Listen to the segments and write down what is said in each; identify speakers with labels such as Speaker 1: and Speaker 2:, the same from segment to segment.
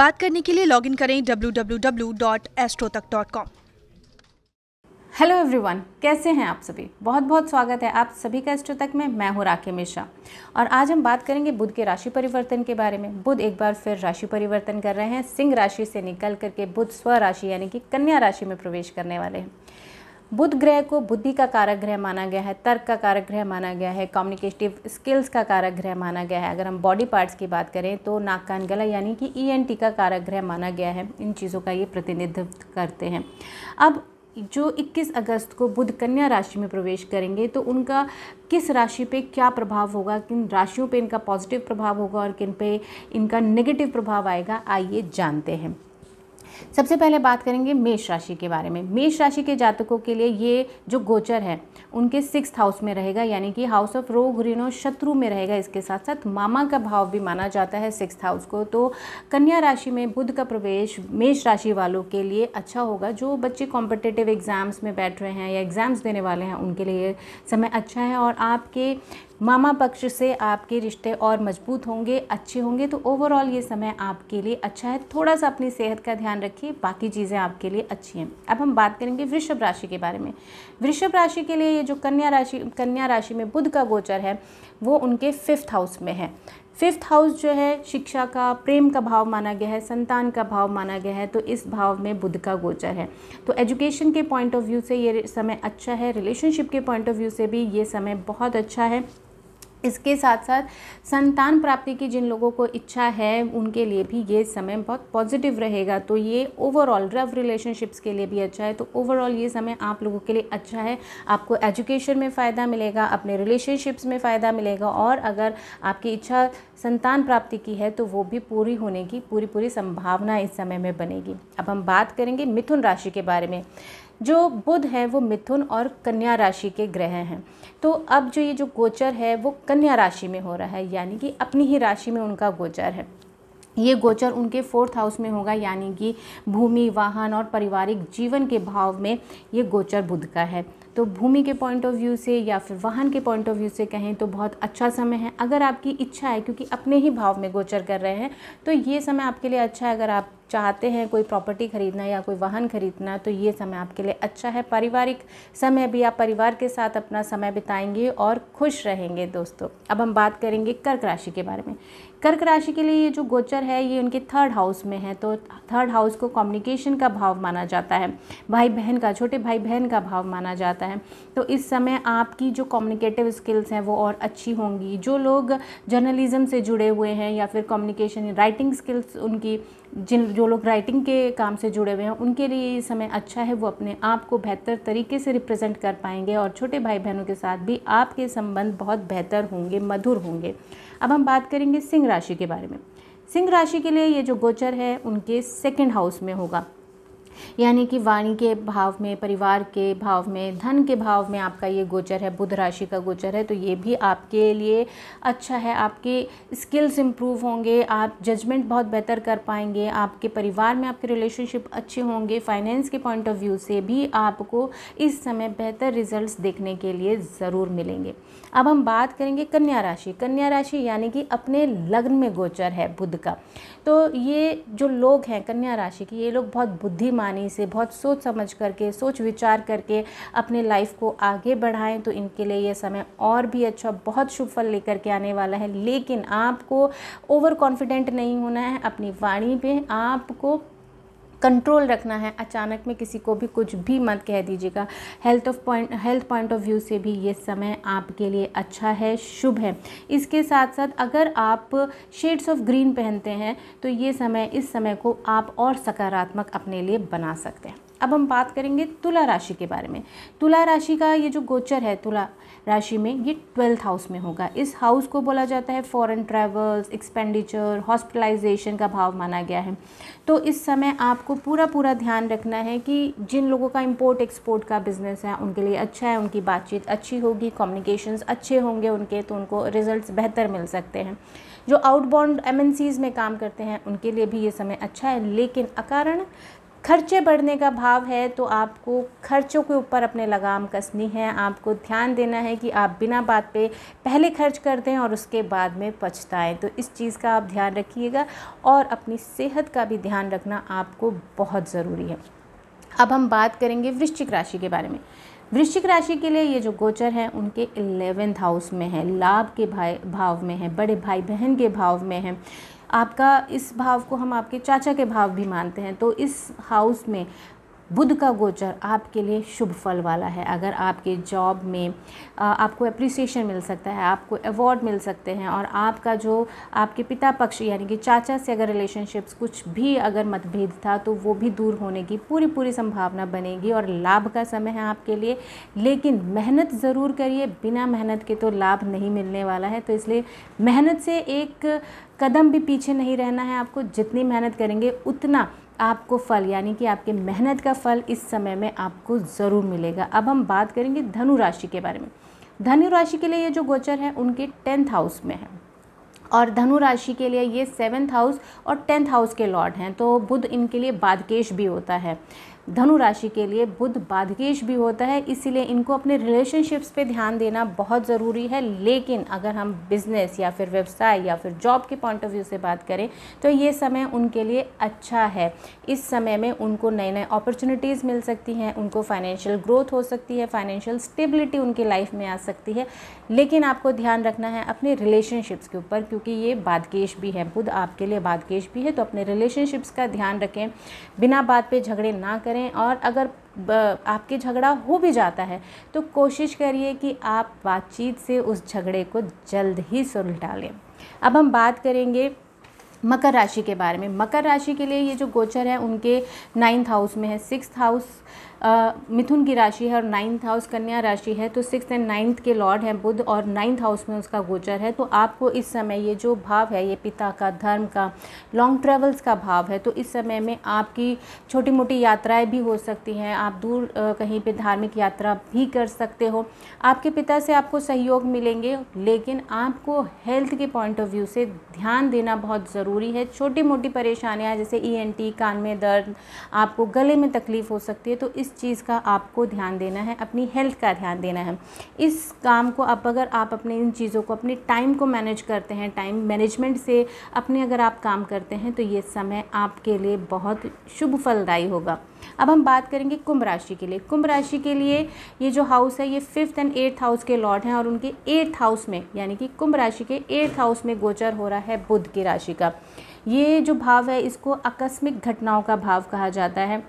Speaker 1: बात करने के लिए लॉगिन करें www.astrotak.com
Speaker 2: हेलो एवरीवन कैसे हैं आप सभी? बहुत बहुत स्वागत है आप सभी का एस्ट्रो तक में, मैं हूँ राखी मिश्रा। और आज हम बात करेंगे बुध के राशि परिवर्तन के बारे में। बुध एक बार फिर राशि परिवर्तन कर रहे हैं, सिंह राशि से निकल करके बुध स्व राशि यानी कि कन्या राशि में प्रवेश करने वाले हैं। बुध ग्रह को बुद्धि का कारक ग्रह माना गया है, तर्क का कारक ग्रह माना गया है कम्युनिकेटिव स्किल्स का कारक ग्रह माना गया है। अगर हम बॉडी पार्ट्स की बात करें तो नाक, कान, गला, यानी कि ईएनटी का कारक ग्रह माना गया है। इन चीज़ों का ये प्रतिनिधित्व करते हैं। अब जो 21 अगस्त को बुध कन्या राशि में प्रवेश करेंगे तो उनका किस राशि पे क्या प्रभाव होगा, किन राशियों पे इनका पॉजिटिव प्रभाव होगा और किन पे इनका नेगेटिव प्रभाव आएगा, आइए जानते हैं। सबसे पहले बात करेंगे मेष राशि के बारे में। मेष राशि के जातकों के लिए ये जो गोचर है, उनके सिक्स हाउस में रहेगा, यानी कि हाउस ऑफ़ रोग ऋणो, शत्रु में रहेगा। इसके साथ साथ मामा का भाव भी माना जाता है सिक्स हाउस को। तो कन्या राशि में बुध का प्रवेश मेष राशि वालों के लिए अच्छा होगा। जो बच्चे कॉम्पिटेटिव एग्ज़ाम्स में बैठ रहे हैं या एग्ज़ाम्स देने वाले हैं, उनके लिए समय अच्छा है। और आपके मामा पक्ष से आपके रिश्ते और मज़बूत होंगे, अच्छे होंगे तो ओवरऑल ये समय आपके लिए अच्छा है। थोड़ा सा अपनी सेहत का ध्यान रखिए, बाकी चीज़ें आपके लिए अच्छी हैं। अब हम बात करेंगे वृषभ राशि के बारे में। वृषभ राशि के लिए ये जो कन्या राशि कन्या राशि में बुध का गोचर है, वो उनके फिफ्थ हाउस में है। फिफ्थ हाउस जो है, शिक्षा का, प्रेम का भाव माना गया है, संतान का भाव माना गया है तो इस भाव में बुध का गोचर है। तो एजुकेशन के पॉइंट ऑफ़ व्यू से ये समय अच्छा है रिलेशनशिप के पॉइंट ऑफ़ व्यू से भी ये समय बहुत अच्छा है। इसके साथ साथ संतान प्राप्ति की जिन लोगों को इच्छा है, उनके लिए भी ये समय बहुत पॉजिटिव रहेगा। तो ये ओवरऑल रव रिलेशनशिप्स के लिए भी अच्छा है। तो ओवरऑल ये समय आप लोगों के लिए अच्छा है। आपको एजुकेशन में फ़ायदा मिलेगा, अपने रिलेशनशिप्स में फ़ायदा मिलेगा और अगर आपकी इच्छा संतान प्राप्ति की है तो वो भी पूरी होने की पूरी पूरी संभावना इस समय में बनेगी। अब हम बात करेंगे मिथुन राशि के बारे में। जो बुध हैं, वो मिथुन और कन्या राशि के ग्रह हैं। तो अब जो ये जो गोचर है, वो कन्या राशि में हो रहा है, यानी कि अपनी ही राशि में उनका गोचर है। ये गोचर उनके फोर्थ हाउस में होगा, यानी कि भूमि, वाहन और पारिवारिक जीवन के भाव में ये गोचर बुध का है। तो भूमि के पॉइंट ऑफ़ व्यू से या फिर वाहन के पॉइंट ऑफ़ व्यू से कहें तो बहुत अच्छा समय है। अगर आपकी इच्छा है, क्योंकि अपने ही भाव में गोचर कर रहे हैं तो ये समय आपके लिए अच्छा है। अगर आप चाहते हैं कोई प्रॉपर्टी खरीदना या कोई वाहन खरीदना तो ये समय आपके लिए अच्छा है। पारिवारिक समय भी आप परिवार के साथ अपना समय बिताएँगे और खुश रहेंगे दोस्तों। अब हम बात करेंगे कर्क राशि के बारे में। कर्क राशि के लिए ये जो गोचर है, ये उनके थर्ड हाउस में है तो थर्ड हाउस को कम्युनिकेशन का भाव माना जाता है। भाई बहन का, छोटे भाई बहन का भाव माना जाता है। तो इस समय आपकी जो कम्युनिकेटिव स्किल्स हैं वो और अच्छी होंगी। जो लोग जर्नलिज्म से जुड़े हुए हैं या फिर कम्युनिकेशन राइटिंग स्किल्स उनकी, जिन, जो लोग राइटिंग के काम से जुड़े हुए हैं, उनके लिए ये समय अच्छा है, वो अपने आप को बेहतर तरीके से रिप्रेजेंट कर पाएँगे और छोटे भाई बहनों के साथ भी आपके संबंध बहुत बेहतर होंगे, मधुर होंगे। अब हम बात करेंगे सिंह राशि के बारे में। सिंह राशि के लिए ये जो गोचर है, उनके सेकेंड हाउस में होगा। यानी कि वाणी के भाव में, परिवार के भाव में, धन के भाव में आपका ये गोचर है, बुध राशि का गोचर है तो ये भी आपके लिए अच्छा है। आपके स्किल्स इम्प्रूव होंगे, आप जजमेंट बहुत बेहतर कर पाएँगे, आपके परिवार में आपके रिलेशनशिप अच्छे होंगे फाइनेंस के पॉइंट ऑफ़ व्यू से भी आपको इस समय बेहतर रिजल्ट्स देखने के लिए ज़रूर मिलेंगे। अब हम बात करेंगे कन्या राशि। कन्या राशि यानी कि अपने लग्न में गोचर है बुध का। तो ये जो लोग हैं कन्या राशि के, ये लोग बहुत बुद्धिमानी से, बहुत सोच समझ करके, सोच विचार करके अपने लाइफ को आगे बढ़ाएँ तो इनके लिए यह समय और भी अच्छा बहुत शुभ फल लेकर के आने वाला है। लेकिन आपको ओवर कॉन्फिडेंट नहीं होना है, अपनी वाणी पे आपको कंट्रोल रखना है, अचानक में किसी को भी कुछ भी मत कह दीजिएगा। Health of point health point of view से भी ये समय आपके लिए अच्छा है, शुभ है। इसके साथ साथ अगर आप शेड्स ऑफ़ ग्रीन पहनते हैं तो ये समय, इस समय को आप और सकारात्मक अपने लिए बना सकते हैं। अब हम बात करेंगे तुला राशि के बारे में। तुला राशि का ये जो गोचर है तुला राशि में, ये ट्वेल्थ हाउस में होगा। इस हाउस को बोला जाता है फॉरेन ट्रैवल्स, एक्सपेंडिचर, हॉस्पिटलाइजेशन का भाव माना गया है। तो इस समय आपको पूरा पूरा ध्यान रखना है कि जिन लोगों का इम्पोर्ट एक्सपोर्ट का बिज़नेस है, उनके लिए अच्छा है, उनकी बातचीत अच्छी होगी कम्युनिकेशंस अच्छे होंगे उनके तो उनको रिजल्ट्स बेहतर मिल सकते हैं। जो आउटबाउंड एम में काम करते हैं, उनके लिए भी ये समय अच्छा है, लेकिन अकारण खर्चे बढ़ने का भाव है तो आपको खर्चों के ऊपर अपने लगाम कसनी है। आपको ध्यान देना है कि आप बिना बात पे पहले खर्च कर दें और उसके बाद में पछताएँ। तो इस चीज़ का आप ध्यान रखिएगा और अपनी सेहत का भी ध्यान रखना आपको बहुत ज़रूरी है। अब हम बात करेंगे वृश्चिक राशि के बारे में। वृश्चिक राशि के लिए ये जो गोचर हैं, उनके इलेवेंथ हाउस में है, लाभ के भाई, भाव में है, बड़े भाई बहन के भाव में है। आपका इस भाव को हम आपके चाचा के भाव भी मानते हैं। तो इस हाउस में बुध का गोचर आपके लिए शुभ फल वाला है। अगर आपके जॉब में आपको अप्रिसिएशन मिल सकता है, आपको अवार्ड मिल सकते हैं और आपका जो आपके पिता पक्ष यानी कि चाचा से अगर रिलेशनशिप्स कुछ भी अगर मतभेद था तो वो भी दूर होने की पूरी पूरी संभावना बनेगी और लाभ का समय है आपके लिए। लेकिन मेहनत ज़रूर करिए, बिना मेहनत के तो लाभ नहीं मिलने वाला है। तो इसलिए मेहनत से एक कदम भी पीछे नहीं रहना है आपको। जितनी मेहनत करेंगे, उतना आपको फल, यानी कि आपके मेहनत का फल इस समय में आपको ज़रूर मिलेगा। अब हम बात करेंगे धनु राशि के बारे में। धनु राशि के लिए ये जो गोचर है, उनके टेंथ हाउस में है। और धनु राशि के लिए ये सेवन्थ हाउस और टेंथ हाउस के लॉर्ड हैं तो बुध इनके लिए बादकेश भी होता है। धनु राशि के लिए बुध बाधकेश भी होता है, इसीलिए इनको अपने रिलेशनशिप्स पे ध्यान देना बहुत ज़रूरी है। लेकिन अगर हम बिज़नेस या फिर व्यवसाय या फिर जॉब के पॉइंट ऑफ़ व्यू से बात करें तो ये समय उनके लिए अच्छा है। इस समय में उनको नए नए अपॉर्चुनिटीज़ मिल सकती हैं, उनको फाइनेंशियल ग्रोथ हो सकती है फाइनेंशियल स्टेबिलिटी उनकी लाइफ में आ सकती है। लेकिन आपको ध्यान रखना है अपने रिलेशनशिप्स के ऊपर, क्योंकि ये बादकेश भी है। बुध आपके लिए बादकेश भी है तो अपने रिलेशनशिप्स का ध्यान रखें। बिना बात पे झगड़े ना करें। करें और अगर आपके झगड़ा हो भी जाता है तो कोशिश करिए कि आप बातचीत से उस झगड़े को जल्द ही सुलटा लें। अब हम बात करेंगे मकर राशि के बारे में। मकर राशि के लिए ये जो गोचर है, उनके नाइन्थ हाउस में है। सिक्स हाउस मिथुन की राशि है और नाइन्थ हाउस कन्या राशि है तो सिक्स एंड नाइन्थ के लॉर्ड हैं बुध और नाइन्थ हाउस में उसका गोचर है। तो आपको इस समय ये जो भाव है, ये पिता का, धर्म का लॉन्ग ट्रेवल्स का भाव है तो इस समय में आपकी छोटी मोटी यात्राएँ भी हो सकती हैं। आप दूर कहीं पे धार्मिक यात्रा भी कर सकते हो। आपके पिता से आपको सहयोग मिलेंगे, लेकिन आपको हेल्थ के पॉइंट ऑफ़ व्यू से ध्यान देना बहुत ज़रूरी है। छोटी मोटी परेशानियाँ जैसे ईएनटी कान में दर्द, आपको गले में तकलीफ़ हो सकती है तो इस चीज़ का आपको ध्यान देना है, अपनी हेल्थ का ध्यान देना है। इस काम को अब अगर आप अपने इन चीज़ों को, अपने टाइम को मैनेज करते हैं टाइम मैनेजमेंट से अपने अगर आप काम करते हैं तो ये समय आपके लिए बहुत शुभ फलदायी होगा। अब हम बात करेंगे कुंभ राशि के लिए। कुंभ राशि के लिए ये जो हाउस है, ये फिफ्थ एंड एट्थ हाउस के लॉर्ड हैं और उनके एट्थ हाउस में, यानी कि कुंभ राशि के एट्थ हाउस में गोचर हो रहा है बुध की राशि का। ये जो भाव है, इसको आकस्मिक घटनाओं का भाव कहा जाता है।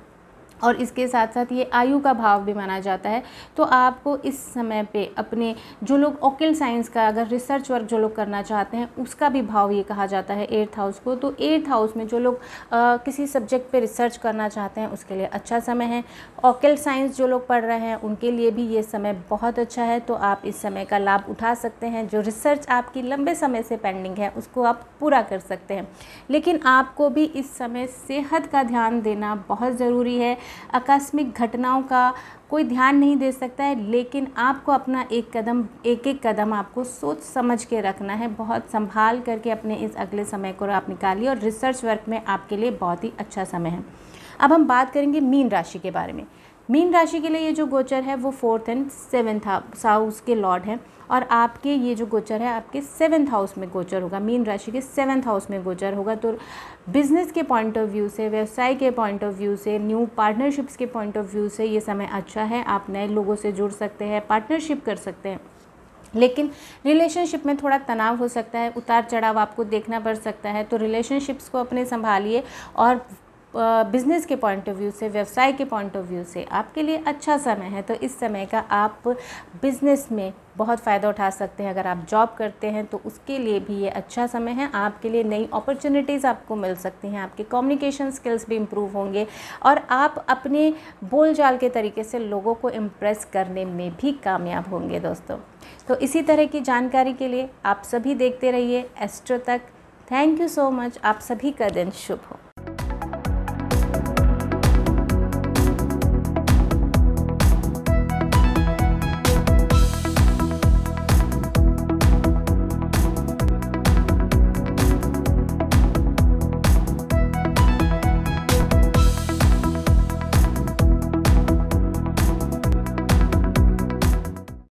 Speaker 2: और इसके साथ साथ ये आयु का भाव भी माना जाता है। तो आपको इस समय पे अपने जो लोग ओकिल साइंस का अगर रिसर्च वर्क जो लोग करना चाहते हैं, उसका भी भाव ये कहा जाता है एट्थ हाउस को। तो एट्थ हाउस में जो लोग किसी सब्जेक्ट पे रिसर्च करना चाहते हैं, उसके लिए अच्छा समय है। ओकिल साइंस जो लोग पढ़ रहे हैं, उनके लिए भी ये समय बहुत अच्छा है। तो आप इस समय का लाभ उठा सकते हैं। जो रिसर्च आपकी लंबे समय से पेंडिंग है, उसको आप पूरा कर सकते हैं। लेकिन आपको भी इस समय सेहत का ध्यान देना बहुत ज़रूरी है। आकस्मिक घटनाओं का कोई ध्यान नहीं दे सकता है, लेकिन आपको अपना एक कदम एक एक कदम आपको सोच समझ के रखना है, बहुत संभाल करके अपने इस अगले समय को आप निकालिए और रिसर्च वर्क में आपके लिए बहुत ही अच्छा समय है। अब हम बात करेंगे मीन राशि के बारे में। मीन राशि के लिए ये जो गोचर है वो फोर्थ एंड सेवन्थ हाउस के लॉर्ड हैं और आपके ये जो गोचर है, आपके सेवन्थ हाउस में गोचर होगा, मीन राशि के सेवन्थ हाउस में गोचर होगा। तो बिज़नेस के पॉइंट ऑफ़ व्यू से, व्यवसाय के पॉइंट ऑफ़ व्यू से, न्यू पार्टनरशिप्स के पॉइंट ऑफ़ व्यू से ये समय अच्छा है। आप नए लोगों से जुड़ सकते हैं, पार्टनरशिप कर सकते हैं। लेकिन रिलेशनशिप में थोड़ा तनाव हो सकता है, उतार चढ़ाव आपको देखना पड़ सकता है। तो रिलेशनशिप्स को अपने संभालिए और बिज़नेस के पॉइंट ऑफ़ व्यू से, व्यवसाय के पॉइंट ऑफ़ व्यू से आपके लिए अच्छा समय है तो इस समय का आप बिज़नेस में बहुत फ़ायदा उठा सकते हैं। अगर आप जॉब करते हैं तो उसके लिए भी ये अच्छा समय है। आपके लिए नई अपॉर्चुनिटीज़ आपको मिल सकती हैं। आपके कम्युनिकेशन स्किल्स भी इम्प्रूव होंगे और आप अपने बोल चाल के तरीके से लोगों को इम्प्रेस करने में भी कामयाब होंगे दोस्तों। तो इसी तरह की जानकारी के लिए आप सभी देखते रहिए एस्ट्रो तक थैंक यू सो मच आप सभी का दिन शुभ हो।